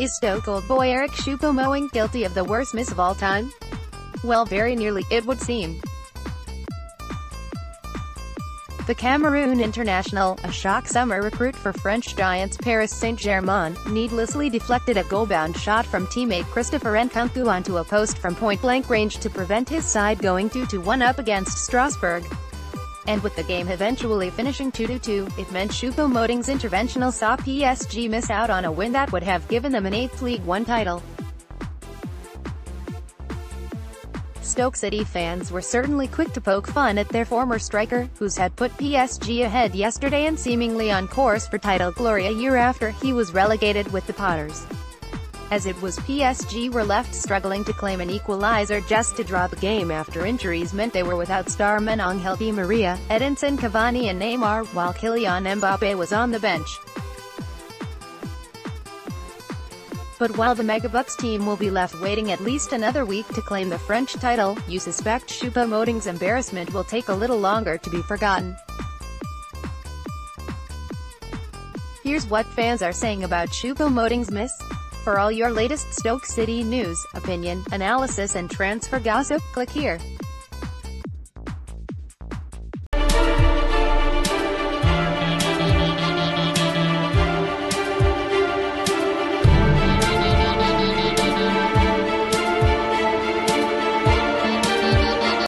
Is Stoke old boy Eric Choupo-Moting guilty of the worst miss of all time? Well very nearly, it would seem. The Cameroon international, a shock summer recruit for French giants Paris Saint-Germain, needlessly deflected a goal-bound shot from teammate Christopher Nkunku onto a post from point-blank range to prevent his side going 2-1 up against Strasbourg. And with the game eventually finishing 2-2, it meant Choupo-Moting's interventional saw PSG miss out on a win that would have given them an eighth League One title. Stoke City fans were certainly quick to poke fun at their former striker, whose had put PSG ahead yesterday and seemingly on course for title glory a year after he was relegated with the Potters. As it was PSG were left struggling to claim an equalizer just to draw the game after injuries meant they were without starmen Angel Di Maria, Edinson Cavani and Neymar, while Kylian Mbappe was on the bench. But while the Megabucks team will be left waiting at least another week to claim the French title, you suspect Choupo-Moting's embarrassment will take a little longer to be forgotten. Here's what fans are saying about Choupo-Moting's miss. For all your latest Stoke City news, opinion, analysis and transfer gossip, click here.